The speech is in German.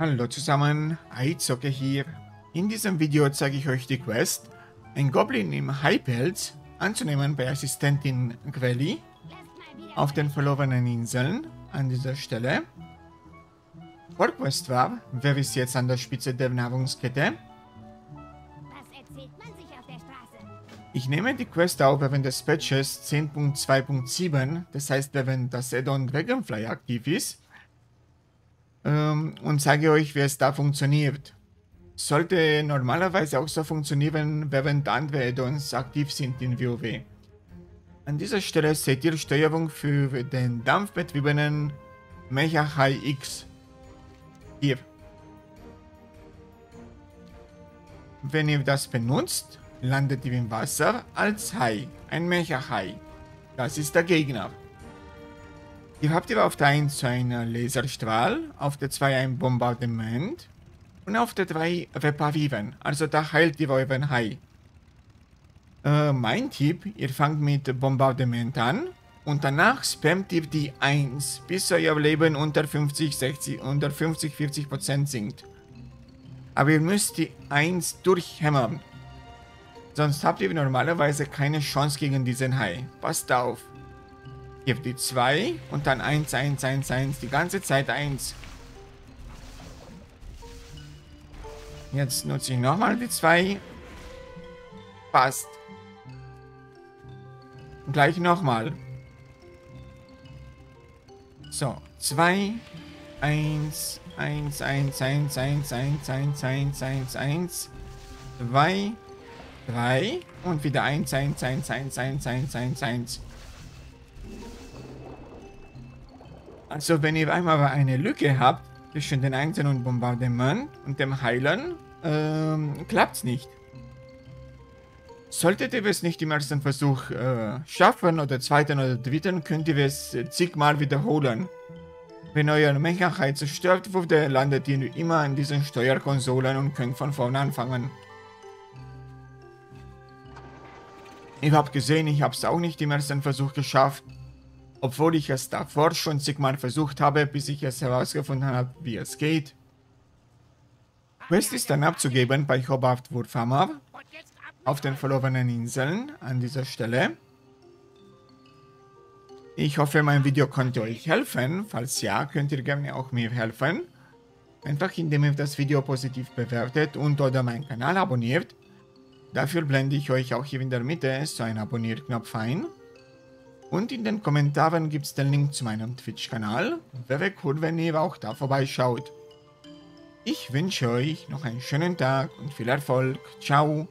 Hallo zusammen, Aizocke hier. In diesem Video zeige ich euch die Quest, ein Goblin im Highpelz anzunehmen bei Assistentin Quelli auf den verlorenen Inseln an dieser Stelle. Vorquest war, wer ist jetzt an der Spitze der Nahrungskette? Ich nehme die Quest auf während des Patches 10.2.7, das heißt während das Addon Dragonfly aktiv ist ähm, und zeige euch, wie es da funktioniert. Sollte normalerweise auch so funktionieren, während andere Addons aktiv sind in WoW. An dieser Stelle seht ihr Steuerung für den dampfbetriebenen Mecha High X. Hier. Wenn ihr das benutzt, landet ihr im Wasser als Hai, ein Mecha-Hai. Das ist der Gegner. Ihr habt ihr auf der 1 einen Laserstrahl, auf der 2 ein Bombardement und auf der 3 Reparieren, also da heilt ihr euren Hai. Äh, mein Tipp, ihr fangt mit Bombardement an und danach spammt ihr die 1, bis euer Leben unter 50, 60, unter 50, 40 Prozent sinkt. Aber ihr müsst die 1 durchhämmern. Sonst habt ihr normalerweise keine Chance gegen diesen Hai. Passt auf. Habt die 2 und dann 1, 1, 1, 1. Die ganze Zeit 1. Jetzt nutze ich nochmal die 2. Passt. Und gleich nochmal. So, 2, 1, 1, 1, 1, 1, 1, 1, 1, 1, 1, 2, 3 und wieder 1, 1, 1, 1, 1, 1, 1, 1. Also wenn ihr einmal eine Lücke habt zwischen den einzelnen Bombardement und dem Heilen, ähm, es nicht. Solltet ihr es nicht im ersten Versuch äh, schaffen oder zweiten oder dritten, könnt ihr es zigmal wiederholen. Wenn euer Mechaheit zerstört wurde, landet ihr immer an diesen Steuerkonsolen und könnt von vorne anfangen. Ihr habt gesehen, ich habe es auch nicht im ersten Versuch geschafft. Obwohl ich es davor schon zigmal versucht habe, bis ich es herausgefunden habe, wie es geht. Quest ist dann abzugeben bei Hobart Wurfhammer auf den verlorenen Inseln an dieser Stelle. Ich hoffe, mein Video konnte euch helfen. Falls ja, könnt ihr gerne auch mir helfen. Einfach indem ihr das Video positiv bewertet und oder meinen Kanal abonniert. Dafür blende ich euch auch hier in der Mitte so einen Abonnierknopf ein. Und in den Kommentaren gibt es den Link zu meinem Twitch-Kanal. Wäre cool, wenn ihr auch da vorbeischaut. Ich wünsche euch noch einen schönen Tag und viel Erfolg. Ciao.